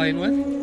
playing with?